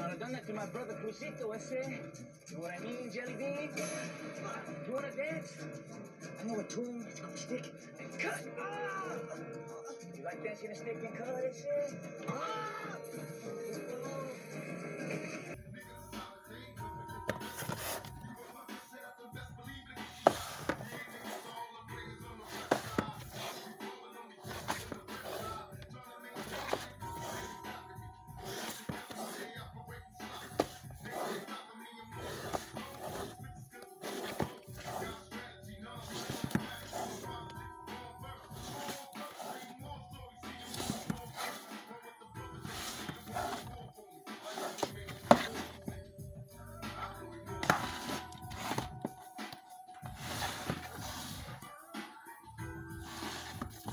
Now, done that to my brother Crucito, ese. You know what I mean, Jelly Bean? You wanna dance? I know a tune. It's called Stick and Cut. Ah! You like dancing a stick and cut, ese? Ah!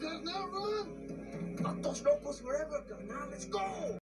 Run, run! Vatos Locos forever, carnal. Let's go.